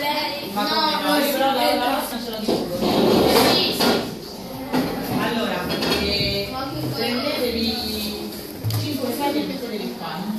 lei. Ma no, no, io però la prossima ce la dico. Sì, sì. Allora, prendetevi 5 serie e mettetevi qua.